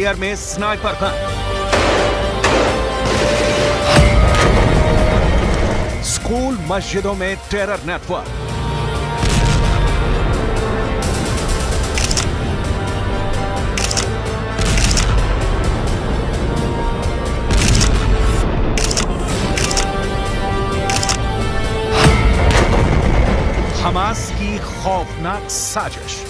Teddy में sniper gun school मस्जिदों में टेरर नेटवर्क हमास की खौफनाक साजिश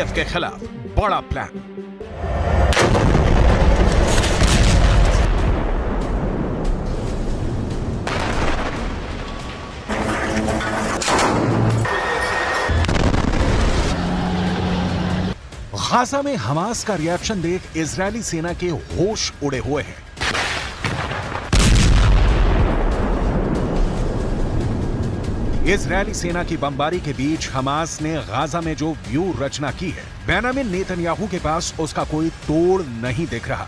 आईडीएफ के खिलाफ बड़ा प्लान गाजा में हमास का रिएक्शन देख इजरायली सेना के होश उड़े हुए हैं। इजरायली सेना की बमबारी के बीच हमास ने गाजा में जो व्यू रचना की है, बेनामिन नेतन्याहू के पास उसका कोई तोड़ नहीं दिख रहा।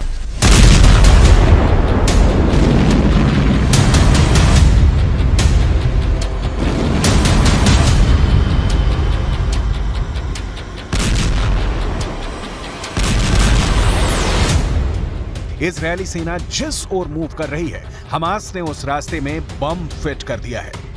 इजरायली सेना जिस ओर मूव कर रही है, हमास ने उस रास्ते में बम फिट कर दिया है।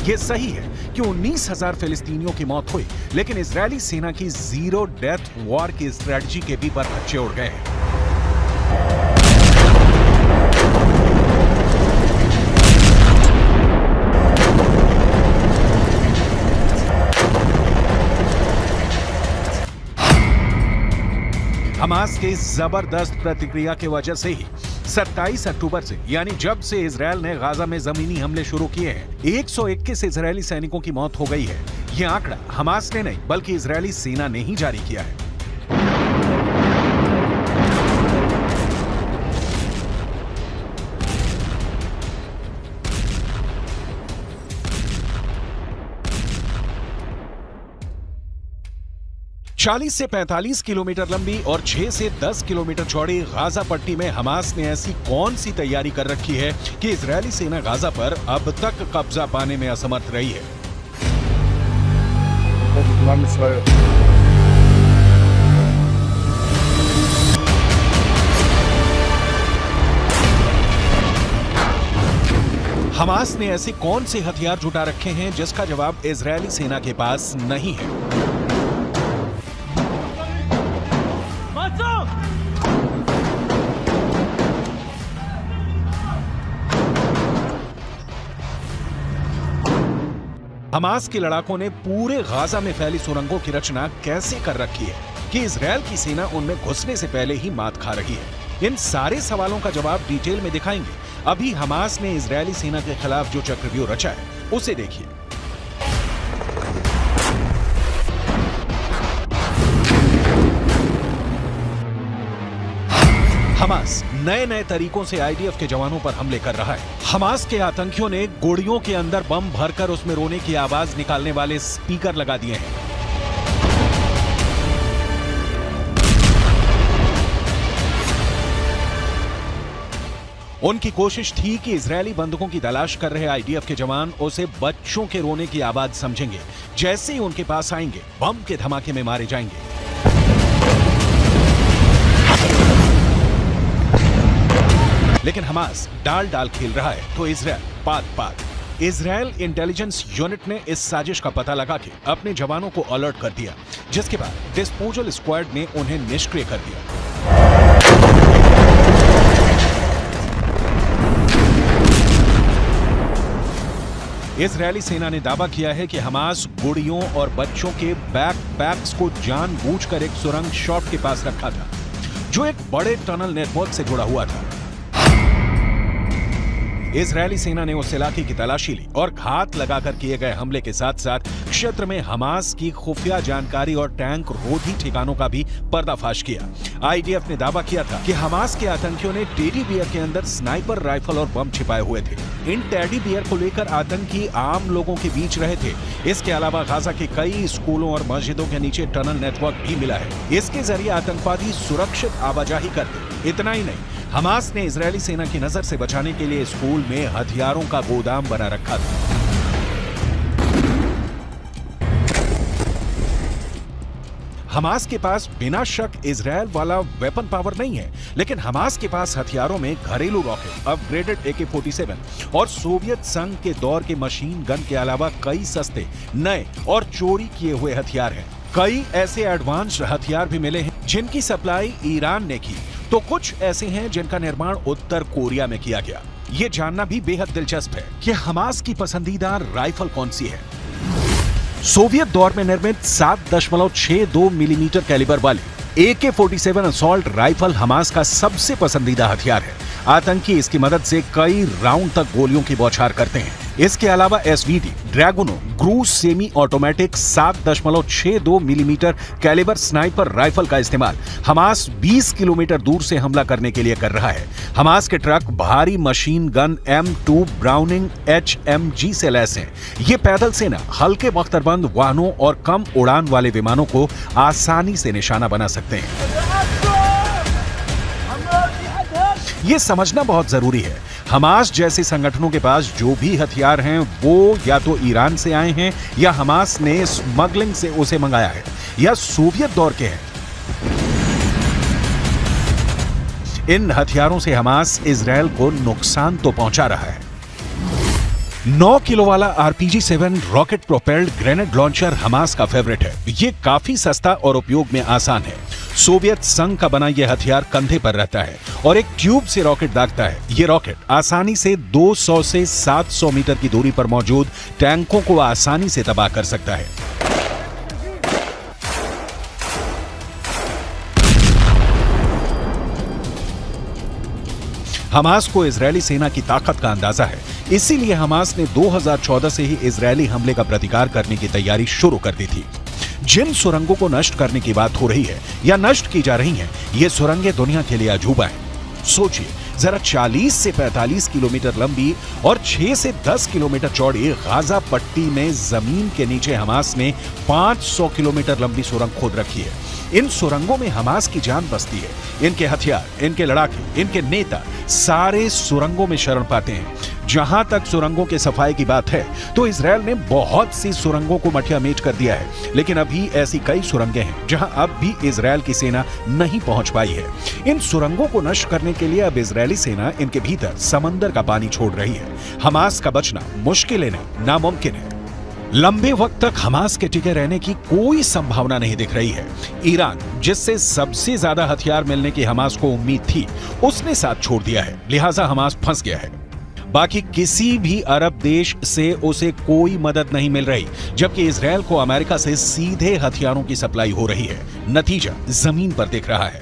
यह सही है कि उन्नीस हज़ार फिलिस्तीनियों की मौत हुई, लेकिन इजरायली सेना की ज़ीरो डेथ वॉर की स्ट्रेटजी के भी पर खच्चे उड़ गए हैं। हमास के ज़बरदस्त प्रतिक्रिया की वजह से ही 27 अक्टूबर से, यानी जब से इसराइल ने गाजा में जमीनी हमले शुरू किए हैं 121 इजरायली सैनिकों की मौत हो गई है। ये आंकड़ा हमास ने नहीं, बल्कि इसराइली सेना ने ही जारी किया है। 40 से 45 किलोमीटर लंबी और 6 से 10 किलोमीटर चौड़ी गाजा पट्टी में हमास ने ऐसी कौन सी तैयारी कर रखी है कि इसराइली सेना गाजा पर अब तक कब्जा पाने में असमर्थ रही है? हमास ने ऐसे कौन से हथियार जुटा रखे हैं जिसका जवाब इजरायली सेना के पास नहीं है? हमास के लड़ाकों ने पूरे गाजा में फैली सुरंगों की रचना कैसे कर रखी है? कि इसराइल की सेना उनमें घुसने से पहले ही मात खा रही है। इन सारे सवालों का जवाब डिटेल में दिखाएँगे। अभी हमास ने इसराइली सेना के खिलाफ जो चक्रव्यूह रचा है, उसे देखिए। हमास नए नए तरीकों से आईडीएफ के जवानों पर हमले कर रहा है। हमास के आतंकियों ने गोलियों के अंदर बम भरकर उसमें रोने की आवाज़ निकालने वाले स्पीकर लगा दिए हैं। उनकी कोशिश थी कि इजरायली बंदूकों की तलाश कर रहे आईडीएफ के जवान उसे बच्चों के रोने की आवाज़ समझेंगे, जैसे ही उनके पास आएँगे, बम के धमाके में मारे जाएँगे। लेकिन हमास डाल डाल खेल रहा है तो इसराइल पात पात इसराइल इंटेलिजेंस यूनिट ने इस साजिश का पता लगा के अपने जवानों को अलर्ट कर दिया, जिसके बाद डिस्पोजल स्क्वाड ने उन्हें निष्क्रिय कर दिया। इसराइली सेना ने दावा किया है कि हमास गुड़ियों और बच्चों के बैक पैक्स को जानबूझकर एक सुरंग शॉप के पास रखा था, जो एक बड़े टनल नेटवर्क से जुड़ा हुआ था। इसराइली सेना ने उस इलाके की तलाशी ली और घात लगाकर किए गए हमले के साथ साथ क्षेत्र में हमास की खुफिया जानकारी और टैंक रोधी ठिकानों का भी पर्दाफाश किया। आईडीएफ ने दावा किया था कि हमास के आतंकियों ने टेडी बियर के अंदर स्नाइपर राइफल और बम छिपाए हुए थे। इन टेडी बियर को लेकर आतंकी आम लोगों के बीच रहे थे। इसके अलावा गाजा के कई स्कूलों और मस्जिदों के नीचे टनल नेटवर्क भी मिला है। इसके ज़रिए आतंकवादी सुरक्षित आवाजाही करते इतना ही नहीं, हमास ने इजरायली सेना की नज़र से बचाने के लिए स्कूल में हथियारों का गोदाम बना रखा था। हमास के पास बिना शक इसराइल वाला वेपन पावर नहीं है, लेकिन हमास के पास हथियारों में घरेलू रॉकेट अपग्रेडेड एके 47 और सोवियत संघ के दौर के मशीन गन के अलावा कई सस्ते, नए और चोरी किए हुए हथियार हैं। कई ऐसे एडवांस हथियार भी मिले हैं जिनकी सप्लाई ईरान ने की। तो कुछ ऐसे हैं जिनका निर्माण उत्तर कोरिया में किया गया। ये जानना भी बेहद दिलचस्प है कि हमास की पसंदीदा राइफल कौन सी है? सोवियत दौर में निर्मित सात दशमलव छह दो मिलीमीटर कैलिबर वाली A K forty seven assault rifle Hamas का सबसे पसंदीदा हथियार है। आतंकी इसकी मदद से कई राउंड तक गोलियों की बौछार करते हैं। इसके अलावा एसवीडी ड्रैगुनो क्रूज सेमी ऑटोमेटिक सात दशमलव छह दो मिलीमीटर कैलिबर स्नाइपर राइफल का इस्तेमाल हमास 20 किलोमीटर दूर से हमला करने के लिए कर रहा है। हमास के ट्रक भारी machine gun M two Browning H M G से लैस हैं। ये पैदल सेना हल्के बख्तरबंद वाहनों और कम उड़ान वाले विमानों को आसानी से निशाना बना सकते हैं। ये समझना बहुत ज़रूरी है हमास जैसे संगठनों के पास जो भी हथियार हैं, वो या तो ईरान से आए हैं, या हमास ने स्मगलिंग से उसे मंगाया है, या सोवियत दौर के हैं। इन हथियारों से हमास इसराइल को नुकसान तो पहुँचा रहा है। 9 किलो वाला RPG 7 rocket propelled grenade launcher Hamas का फेवरेट है। ये काफ़ी सस्ता और उपयोग में आसान है। सोवियत संघ का बना यह हथियार कंधे पर रहता है और एक ट्यूब से रॉकेट दागता है। ये रॉकेट आसानी से 200 से 700 मीटर की दूरी पर मौजूद टैंकों को आसानी से तबाह कर सकता है। हमास को इजरायली सेना की ताकत का अंदाज़ा है। इसीलिए हमास ने 2014 से ही इजरायली हमले का प्रतिकार करने की तैयारी शुरू कर दी थी। जिन सुरंगों को नष्ट करने की बात हो रही है या नष्ट की जा रही है, ये सुरंगें दुनिया के लिए अजूबा हैं। सोचिए, जरा 40 से 45 किलोमीटर लंबी और 6 से 10 किलोमीटर चौड़ी गाजा पट्टी में ज़मीन के नीचे हमास ने 500 किलोमीटर लंबी सुरंग खोद रखी है। इन सुरंगों में हमास की जान बसती है। इनके हथियार, इनके लड़ाके, इनके नेता सारे सुरंगों में शरण पाते हैं। जहाँ तक सुरंगों के सफ़ाई की बात है तो इसराइल ने बहुत सी सुरंगों को मठिया मेट कर दिया है। लेकिन अभी ऐसी कई सुरंगें हैं, जहाँ अब भी इसराइल की सेना नहीं पहुँच पाई है। इन सुरंगों को नष्ट करने के लिए अब इसराइली सेना इनके भीतर समंदर का पानी छोड़ रही है। हमास का बचना मुश्किल नहीं नामुमकिन है। लंबे वक्त तक हमास के टिके रहने की कोई संभावना नहीं दिख रही है। ईरान, जिससे सबसे ज़्यादा हथियार मिलने की हमास को उम्मीद थी, उसने साथ छोड़ दिया है। लिहाजा हमास फंस गया है। बाकी किसी भी अरब देश से उसे कोई मदद नहीं मिल रही जबकि इसराइल को अमेरिका से सीधे हथियारों की सप्लाई हो रही है नतीजा जमीन पर दिख रहा है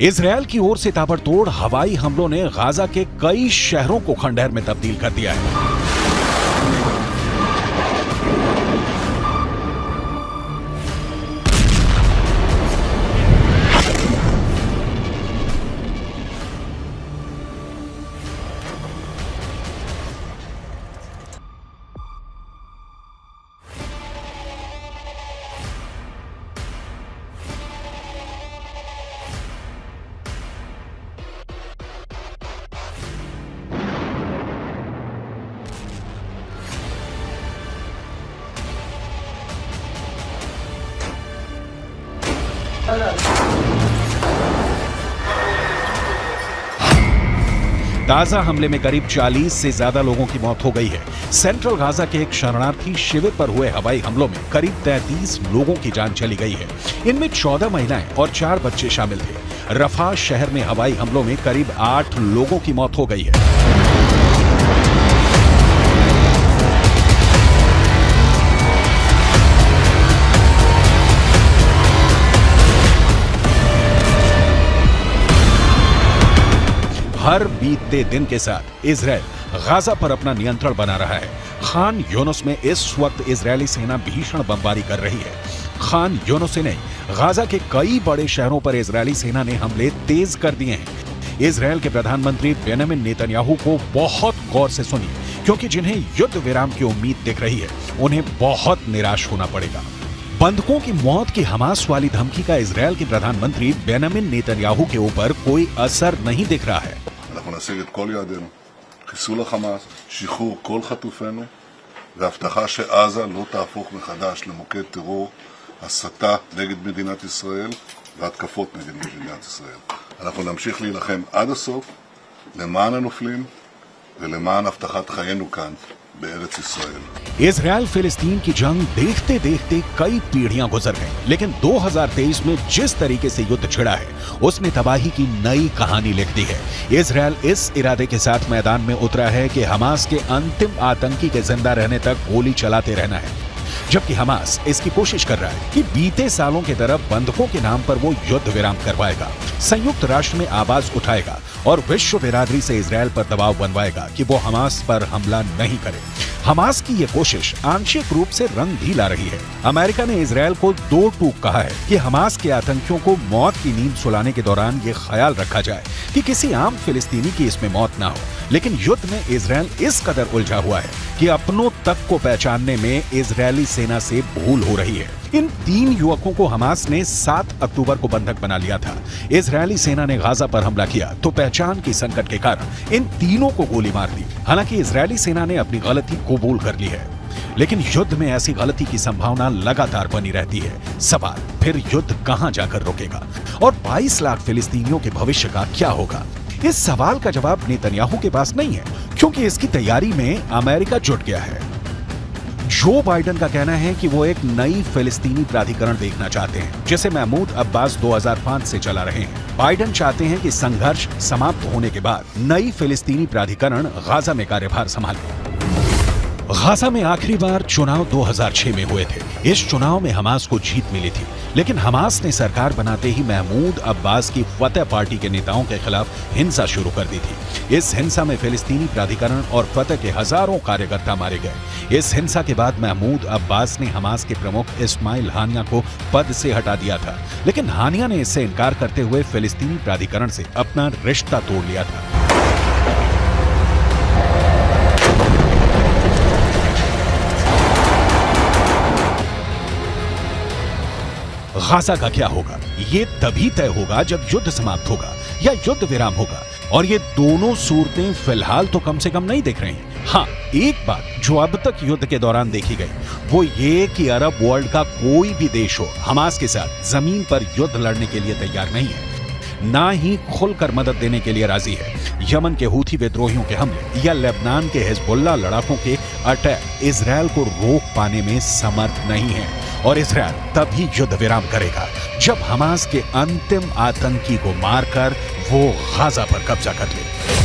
इसराइल की ओर से ताबड़तोड़ हवाई हमलों ने गाजा के कई शहरों को खंडहर में तब्दील कर दिया है गाजा हमले में करीब 40 से ज़्यादा लोगों की मौत हो गई है। सेंट्रल गाजा के एक शरणार्थी शिविर पर हुए हवाई हमलों में करीब 33 लोगों की जान चली गई है। इनमें 14 महिलाएँ और चार बच्चे शामिल थे। रफा शहर में हवाई हमलों में करीब आठ लोगों की मौत हो गई है। हर बीतते दिन के साथ इसराइल गाजा पर अपना नियंत्रण बना रहा है। खान यूनुस में इस वक्त इजरायली सेना भीषण बमबारी कर रही है। खान यूनुस नहीं गाजा के कई बड़े शहरों पर इजरायली सेना ने हमले तेज कर दिए हैं। इसराइल के प्रधानमंत्री बेनयामिन नेतन्याहू को बहुत गौर से सुनिए, क्योंकि जिन्हें युद्ध विराम की उम्मीद दिख रही है, उन्हें बहुत निराश होना पड़ेगा। बंधकों की मौत की हमास वाली धमकी का इसराइल के प्रधानमंत्री बेनयामिन नेतन्याहू के ऊपर कोई असर नहीं दिख रहा है। אנחנו נשיג את כל יעדינו, חיסול החמאס, שחרור כל חטופינו והבטחה שעזה לא תהפוך מחדש למוקד טרור, הסתה נגד מדינת ישראל והתקפות נגד מדינת ישראל. אנחנו נמשיך להילחם עד הסוף למען הנופלים ולמען הבטחת חיינו כאן. इसराइल फिलिस्तीन की जंग देखते देखते कई पीढ़ियाँ गुजर गई, लेकिन 2023 में जिस तरीके से युद्ध छिड़ा है उसने तबाही की नई कहानी लिख दी है। इसराइल इस इरादे के साथ मैदान में उतरा है कि हमास के अंतिम आतंकी के ज़िंदा रहने तक गोली चलाते रहना है। जबकि हमास इसकी कोशिश कर रहा है कि बीते सालों की तरफ़ बंधकों के नाम पर वो युद्ध विराम करवाएगा, संयुक्त राष्ट्र में आवाज़ उठाएगा और विश्व बिरादरी से इसराइल पर दबाव बनवाएगा कि वो हमास पर हमला नहीं करे। हमास की ये कोशिश आंशिक रूप से रंग भी ला रही है। अमेरिका ने इसराइल को दो टूक कहा है कि हमास के आतंकियों को मौत की नींद सुलाने के दौरान ये ख्याल रखा जाए कि किसी आम फिलिस्तीनी की इसमें मौत ना हो। लेकिन युद्ध में इसराइल इस कदर उलझा हुआ है कि अपनों तक को पहचानने में इसराइली सेना से भूल हो रही है। इन तीन युवकों को हमास ने 7 अक्टूबर को बंधक बना लिया था। इजरायली सेना ने गाजा पर हमला किया तो पहचान की संकट के कारण इन तीनों को गोली मार दी। हालाँकि इजरायली सेना ने अपनी गलती कबूल कर ली है, लेकिन युद्ध में ऐसी गलती की संभावना लगातार बनी रहती है। सवाल, फिर युद्ध कहाँ जाकर रुकेगा? और 22 लाख फिलिस्तीनियों के भविष्य का क्या होगा? इस सवाल का जवाब नेतन्याहू के पास नहीं है, क्योंकि इसकी तैयारी में अमेरिका जुट गया है। जो बाइडन का कहना है कि वो एक नई फिलिस्तीनी प्राधिकरण देखना चाहते हैं, जिसे महमूद अब्बास 2005 से चला रहे हैं। बाइडन चाहते हैं कि संघर्ष समाप्त होने के बाद नई फिलिस्तीनी प्राधिकरण गाजा में कार्यभार संभाले। गाजा में आखिरी बार चुनाव 2006 में हुए थे। इस चुनाव में हमास को जीत मिली थी। लेकिन हमास ने सरकार बनाते ही महमूद अब्बास की फतेह पार्टी के नेताओं के खिलाफ हिंसा शुरू कर दी थी। इस हिंसा में फिलिस्तीनी प्राधिकरण और फतेह के हज़ारों कार्यकर्ता मारे गए। इस हिंसा के बाद महमूद अब्बास ने हमास के प्रमुख इस्माइल हानिया को पद से हटा दिया था। लेकिन हानिया ने इससे इनकार करते हुए फिलिस्तीनी प्राधिकरण से अपना रिश्ता तोड़ लिया था। गाजा का क्या होगा? ये तभी तय होगा जब युद्ध समाप्त होगा या युद्ध विराम होगा। और ये दोनों सूरतें फ़िलहाल तो कम से कम नहीं देख रहे हैं। हाँ एक बात जो अब तक युद्ध के दौरान देखी गई, वो ये कि अरब वर्ल्ड का कोई भी देश हो, हमास के साथ ज़मीन पर युद्ध लड़ने के लिए तैयार नहीं है। ना ही खुलकर मदद देने के लिए राज़ी है। यमन के हूथी विद्रोहियों के हमले या लेबनान के हिजबुल्ला लड़ाकों के अटैक इसराइल को रोक पाने में समर्थ नहीं है। और इसराइल तभी युद्ध विराम करेगा, जब हमास के अंतिम आतंकी को मारकर वो गाजा पर कब्जा कर ले।